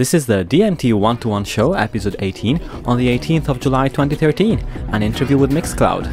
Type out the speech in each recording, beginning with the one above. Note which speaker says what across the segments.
Speaker 1: This is the DMT One to One Show, episode 18, on the 18th of July 2013, an interview with Mixcloud.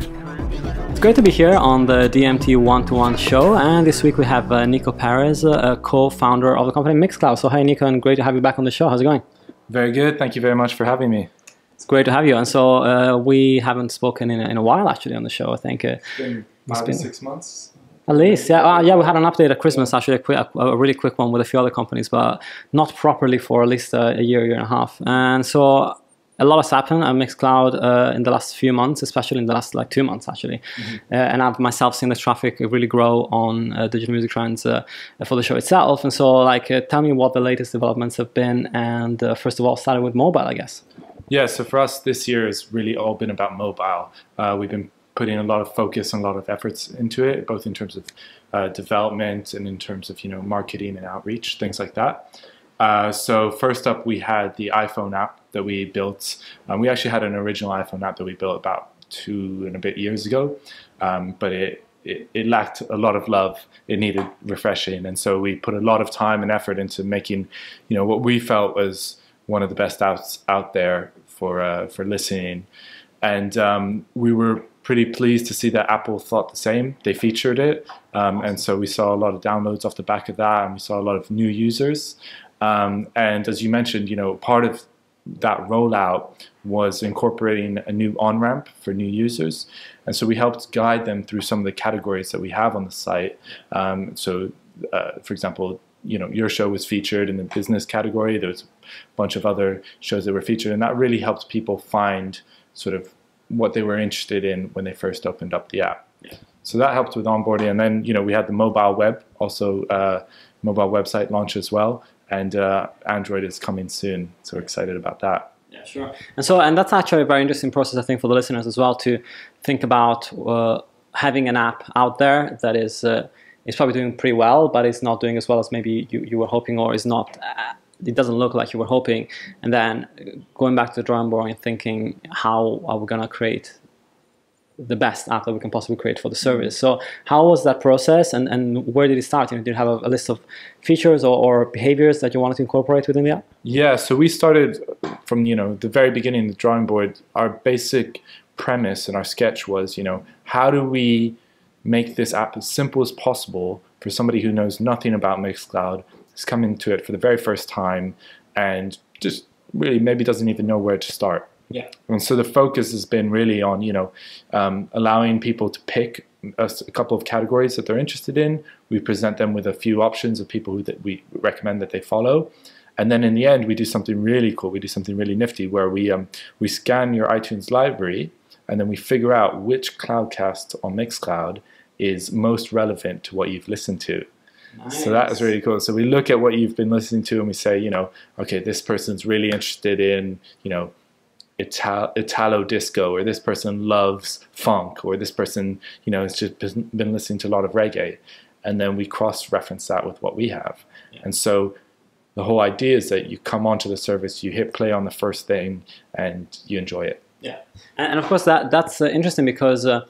Speaker 1: It's great to be here on the DMT One to One Show, and this week we have uh, Nico Perez, uh, co-founder of the company Mixcloud. So, hi Nico, and great to have you back on the show. How's it going?
Speaker 2: Very good. Thank you very much for having me.
Speaker 1: It's great to have you. And so uh, we haven't spoken in a, in a while actually on the show. I think uh,
Speaker 2: it's been five been, six months.
Speaker 1: At least, yeah, uh, yeah. We had an update at Christmas, actually, a, quick, a, a, really quick one with a few other companies, but not properly for at least a, a year, year and a half. And so a lot has happened at Mixcloud uh, in the last few months, especially in the last like two months actually. Mm-hmm. Uh, and I've myself seen the traffic really grow on uh, digital music trends uh, for the show itself. And so, like, uh, tell me what the latest developments have been. And uh, first of all, starting with mobile, I guess.
Speaker 2: Yeah, so for us, this year has really all been about mobile. we've been putting a lot of focus and a lot of efforts into it, both in terms of uh, development and in terms of you know marketing and outreach, things like that. Uh, so first up, we had the iPhone app that we built. Um, we actually had an original iPhone app that we built about two and a bit years ago, um, but it, it, it lacked a lot of love. It needed refreshing, and so we put a lot of time and effort into making, you know, what we felt was one of the best apps out there for uh, for listening, and um, we were pretty pleased to see that Apple thought the same. They featured it, um, and so we saw a lot of downloads off the back of that, and we saw a lot of new users. Um, and as you mentioned, you know, part of that rollout was incorporating a new on ramp for new users, and so we helped guide them through some of the categories that we have on the site. Um, so, uh, for example, you know, your show was featured in the business category. There was a bunch of other shows that were featured, and that really helped people find sort of what they were interested in when they first opened up the app. Yeah. So that helped with onboarding, and then you know we had the mobile web, also uh, mobile website launch as well, and uh, Android is coming soon. So we're excited about that.
Speaker 1: Yeah, sure. And so, and that's actually a very interesting process, I think, for the listeners as well to think about uh, having an app out there that is uh, is probably doing pretty well, but it's not doing as well as maybe you, you were hoping, or is not uh, it doesn't look like you were hoping. And then going back to the drawing board and thinking, how are we going to create the best app that we can possibly create for the service. So how was that process and, and where did it start? You know, did you have a, a list of features or, or, behaviors that you wanted to incorporate within the app?
Speaker 2: Yeah, so we started from, you know, the very beginning, the drawing board, our basic premise and our sketch was, you know, how do we make this app as simple as possible for somebody who knows nothing about Mixcloud is coming to it for the very first time and just really maybe doesn't even know where to start.
Speaker 1: Yeah.
Speaker 2: And so the focus has been really on, you know, um, allowing people to pick a, a, couple of categories that they're interested in. We present them with a few options of people who that we recommend that they follow. And then in the end, we do something really cool. We do something really nifty where we, um, we scan your iTunes library and then we figure out which Cloudcast on Mixcloud is most relevant to what you've listened to. Nice. So that is really cool. So we look at what you've been listening to and we say, you know, okay, this person's really interested in, you know, Ital- Italo disco, or this person loves funk, or this person, you know, has just been listening to a lot of reggae. And then we cross reference that with what we have. Yeah. And so the whole idea is that you come onto the service, you hit play on the first thing, and you enjoy it.
Speaker 1: Yeah. And, of course, that that's uh, interesting because. Uh,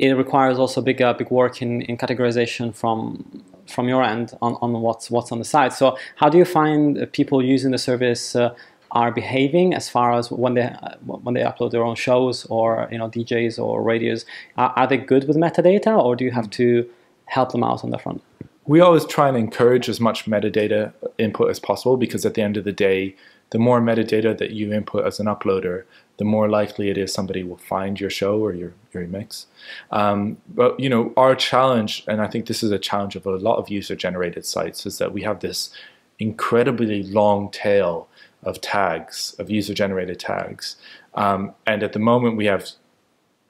Speaker 1: it requires also big uh, big work in, in categorization from from your end on, on what's what's on the site. So how do you find people using the service uh, are behaving as far as when they uh, when they upload their own shows or you know DJs or radios? Are, are they good with metadata, or do you have to help them out on the front?
Speaker 2: We always try and encourage as much metadata input as possible because at the end of the day, the more metadata that you input as an uploader, the more likely it is somebody will find your show or your, your mix. Um, but you know, our challenge, and I think this is a challenge of a lot of user-generated sites, is that we have this incredibly long tail of tags, of user-generated tags. Um, and at the moment, we have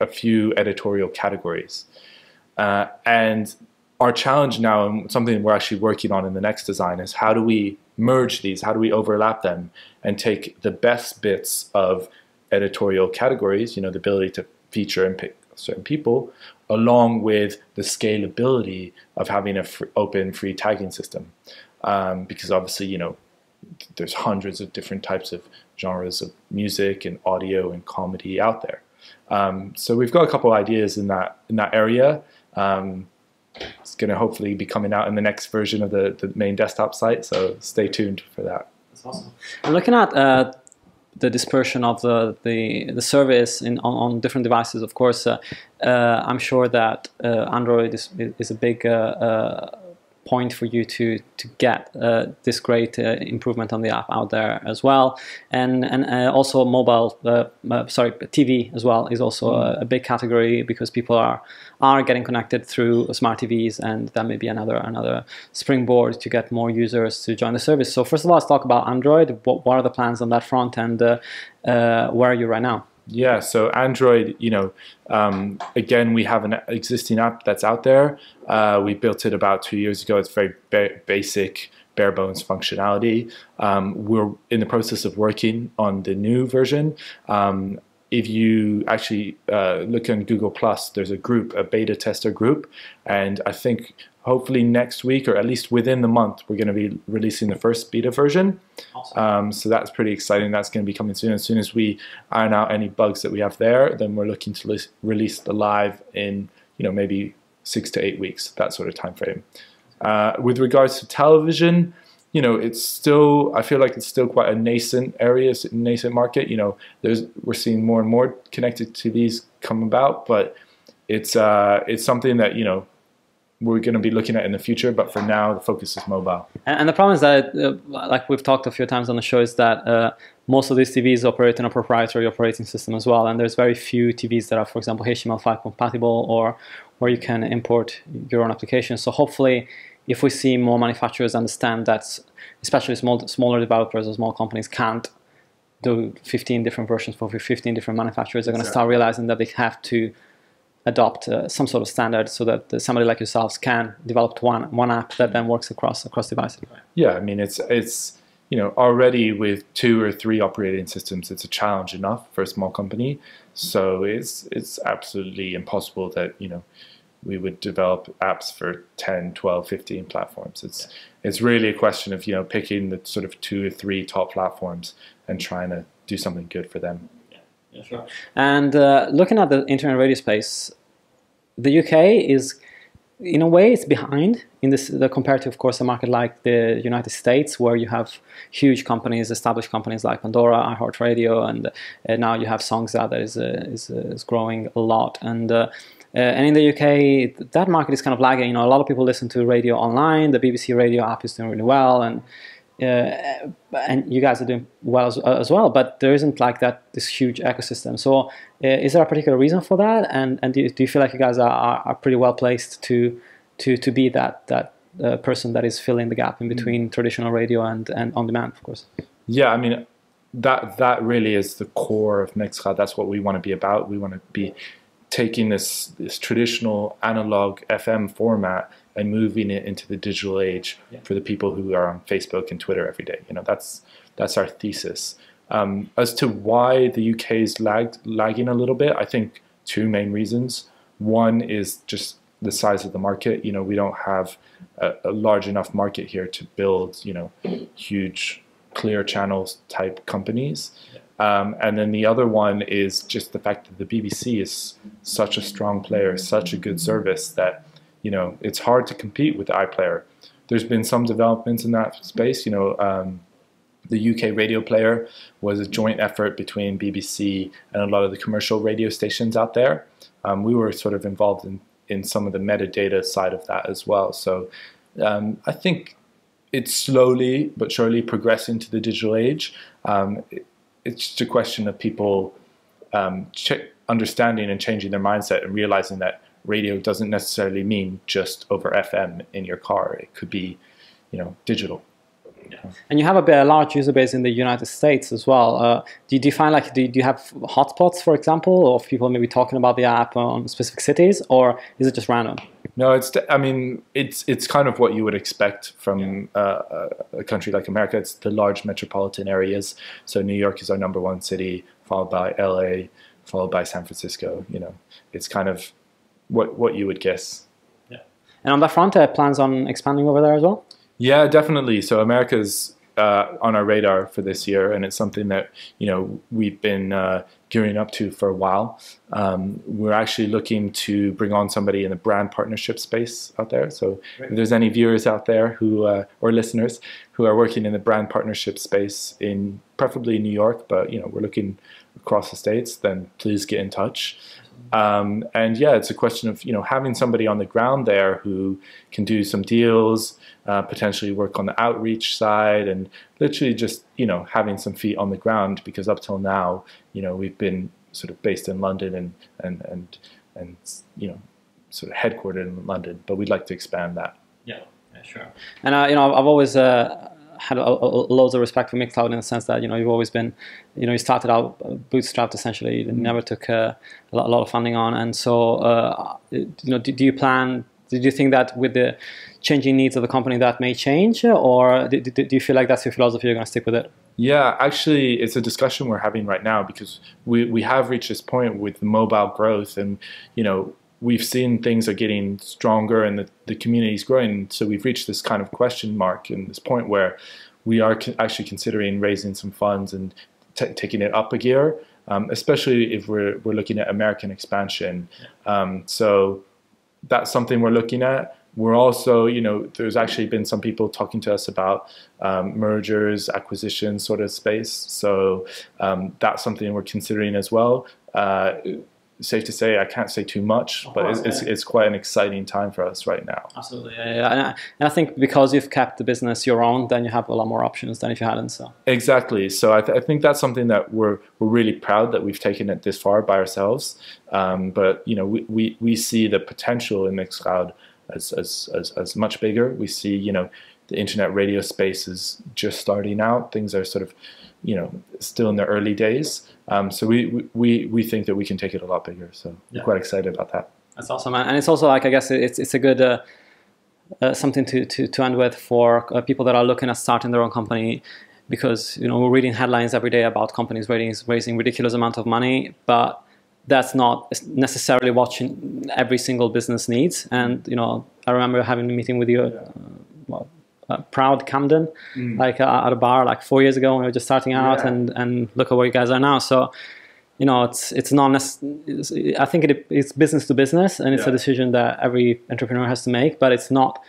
Speaker 2: a few editorial categories. Uh, and our challenge now, and something we're actually working on in the next design, is how do we merge these? How do we overlap them and take the best bits of editorial categories, you know, the ability to feature and pick certain people, along with the scalability of having a free, open free tagging system. Um, because obviously, you know, there's hundreds of different types of genres of music and audio and comedy out there. Um, so we've got a couple ideas in that in that area. Um, it's going to hopefully be coming out in the next version of the, the main desktop site. So stay tuned for that.
Speaker 1: That's awesome. And looking at uh, the dispersion of the the, the service in on, on different devices, of course, uh, uh, I'm sure that uh, Android is is a big uh, uh, point for you to to get uh, this great uh, improvement on the app out there as well, and and uh, also mobile, uh, uh, sorry, TV as well is also a, a, big category because people are are getting connected through smart TVs, and that may be another another springboard to get more users to join the service. So first of all, let's talk about Android. What, what are the plans on that front, and uh, where are you right now?
Speaker 2: Yeah, so Android, you know, um, again, we have an existing app that's out there. Uh, we built it about two years ago. It's very ba basic, bare bones functionality. Um, we're in the process of working on the new version. Um, if you actually uh, look on Google Plus, there's a group, a beta tester group, and I think hopefully next week or at least within the month, we're going to be releasing the first beta version. Awesome. Um, so that's pretty exciting. That's going to be coming soon. As soon as we iron out any bugs that we have there, then we're looking to release the live in you know maybe six to eight weeks, that sort of time frame. Uh, with regards to television, you know, it's still, I feel like it's still quite a nascent area, nascent market. You know, there's, we're seeing more and more connected TVs come about, but it's, uh, it's something that, you know, we're going to be looking at in the future, but for now, the focus is mobile.
Speaker 1: And, and the problem is that, uh, like we've talked a few times on the show, is that uh, most of these TVs operate in a proprietary operating system as well, and there's very few TVs that are, for example, HTML5 compatible or where you can import your own application. So hopefully, if we see more manufacturers understand that, especially small, smaller developers or small companies can't do 15 different versions for 15 different manufacturers, they're going to start realizing that they have to adopt uh, some sort of standard so that somebody like yourselves can develop one one app that then works across across devices.
Speaker 2: Yeah, I mean it's it's you know already with two or three operating systems, it's a challenge enough for a small company. So it's it's absolutely impossible that you know we would develop apps for 10, 12, 15 platforms. It's yeah. it's really a question of you know picking the sort of two or three top platforms and trying to do something good for them.
Speaker 1: Yeah, sure. And uh, looking at the internet radio space, the UK is, in a way, it's behind in this the compared to, of course, a market like the United States, where you have huge companies, established companies like Pandora, iHeartRadio, and, and now you have Songza that is uh, is, uh, is growing a lot. And uh, uh, and in the UK, that market is kind of lagging. You know, a lot of people listen to radio online. The BBC Radio app is doing really well, and uh, and you guys are doing well as, as, well, but there isn't like that this huge ecosystem. So, uh, is there a particular reason for that? And and do you, do you feel like you guys are, are, are pretty well placed to to to be that that uh, person that is filling the gap in mm. between mm. traditional radio and and on demand, of course?
Speaker 2: Yeah, I mean that that really is the core of Mixcloud. That's what we want to be about. We want to be taking this this traditional analog FM format and moving it into the digital age yeah. for the people who are on Facebook and Twitter every day. You know, that's that's our thesis. Um, as to why the UK is lagged, lagging a little bit, I think two main reasons. One is just the size of the market. You know, we don't have a, a large enough market here to build, you know, huge clear channels type companies. Um, and then the other one is just the fact that the BBC is such a strong player, such a good service that you know, it's hard to compete with iPlayer. There's been some developments in that space. You know, um, the UK radio player was a joint effort between BBC and a lot of the commercial radio stations out there. Um, we were sort of involved in, in some of the metadata side of that as well. So um, I think it's slowly but surely progressing to the digital age. Um, it, it's just a question of people um, understanding and changing their mindset and realizing that radio doesn't necessarily mean just over FM in your car. It could be, you know, digital.
Speaker 1: Yeah. And you have a, a, large user base in the United States as well. Uh, do, you, do you find like do you, do you have hotspots, for example, of people maybe talking about the app on specific cities, or is it just random?
Speaker 2: No, it's. I mean, it's it's kind of what you would expect from yeah. uh, a country like America. It's the large metropolitan areas. So New York is our number one city, followed by LA, followed by San Francisco. You know, it's kind of what what you would guess.
Speaker 1: Yeah. And on that front, uh, plans on expanding over there as well?
Speaker 2: Yeah, definitely. So America's uh, on our radar for this year, and it's something that you know we've been uh, gearing up to for a while. Um, we're actually looking to bring on somebody in the brand partnership space out there. So if there's any viewers out there who uh, or listeners who are working in the brand partnership space in preferably New York, but you know we're looking across the states, then please get in touch. Um, and yeah, it's a question of you know having somebody on the ground there who can do some deals, uh, potentially work on the outreach side, and literally just you know having some feet on the ground. Because up till now, you know we've been sort of based in London and and and and you know sort of headquartered in London, but we'd like to expand that.
Speaker 1: Yeah, yeah sure. And uh, you know I've always. Uh, had a, a, loads of respect for Mixcloud in the sense that you know you've always been, you know, you started out bootstrapped essentially, you mm-hmm. never took uh, a, lot, a, lot, of funding on, and so uh, you know, do, do, you plan? Did you think that with the changing needs of the company that may change, or do, do you feel like that's your philosophy? You're going to stick with it?
Speaker 2: Yeah, actually, it's a discussion we're having right now because we, we have reached this point with mobile growth, and you know we've seen things are getting stronger and the, the community is growing. So we've reached this kind of question mark and this point where we are actually considering raising some funds and taking it up a gear, um, especially if we're, we're looking at American expansion. Um, so that's something we're looking at. We're also, you know, there's actually been some people talking to us about um, mergers, acquisitions sort of space. So um, that's something we're considering as well. Uh, safe to say I can't say too much, but it's, it's, it's, quite an exciting time for us right now.
Speaker 1: Absolutely, yeah, yeah. And, I, and, I, think because you've kept the business your own, then you have a lot more options than if you hadn't. So
Speaker 2: exactly. So I, th- I think that's something that we're we're really proud that we've taken it this far by ourselves. Um, but you know, we, we, we see the potential in Mixcloud as, as as as much bigger. We see you know the internet radio space is just starting out. Things are sort of you know still in the early days. Um, so we, we we think that we can take it a lot bigger. So yeah. we're quite excited about that.
Speaker 1: That's awesome, man. and it's also like I guess it's it's a good uh, uh, something to, to to end with for uh, people that are looking at starting their own company. Because you know we're reading headlines every day about companies raising raising ridiculous amount of money, but that's not necessarily what every single business needs. And you know, I remember having a meeting with you, uh, well, uh, proud Camden, mm. like uh, at a bar like four years ago when we were just starting out, yeah. and and look at where you guys are now. So, you know, it's it's not. Nec- I think it, it's business to business, and it's yeah. a decision that every entrepreneur has to make. But it's not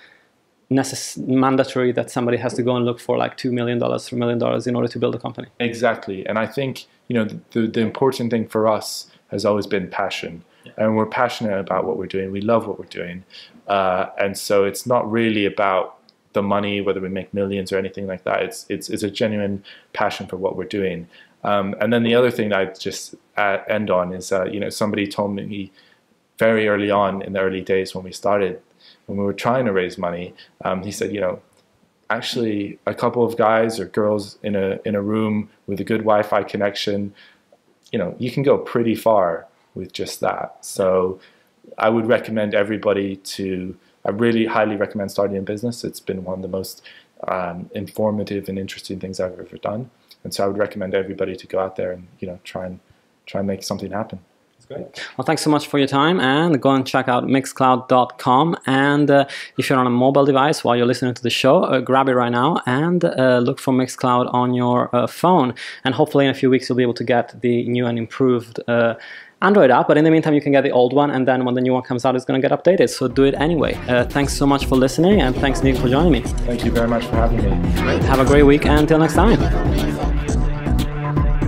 Speaker 1: necess- mandatory that somebody has to go and look for like two million dollars, three million dollars in order to build a company.
Speaker 2: Exactly, and I think you know the the important thing for us has always been passion. Yeah. And we're passionate about what we're doing. We love what we're doing. Uh, and so it's not really about the money, whether we make millions or anything like that. It's it's, it's a genuine passion for what we're doing. Um, and then the other thing that I just end on is, uh, you know, somebody told me very early on in the early days when we started, when we were trying to raise money, um, he said, you know, actually a couple of guys or girls in a in a room with a good Wi-Fi connection, you know, you can go pretty far with just that. So I would recommend everybody to I really highly recommend starting a business. It's been one of the most um, informative and interesting things I've ever done. And so I would recommend everybody to go out there and you know try and try and make something happen.
Speaker 1: That's great. Well, thanks so much for your time, and go and check out mixcloud.com. And uh, if you're on a mobile device while you're listening to the show, uh, grab it right now and uh, look for Mixcloud on your uh, phone. And hopefully, in a few weeks, you'll be able to get the new and improved uh, Android app, but in the meantime, you can get the old one, and then when the new one comes out, it's going to get updated. So do it anyway. Uh, thanks so much for listening, and thanks, Nick, for joining me.
Speaker 2: Thank you very much for having me.
Speaker 1: Have a great week, and until next time.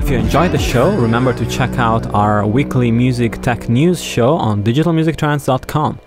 Speaker 1: If you enjoyed the show, remember to check out our weekly music tech news show on digitalmusictrends.com.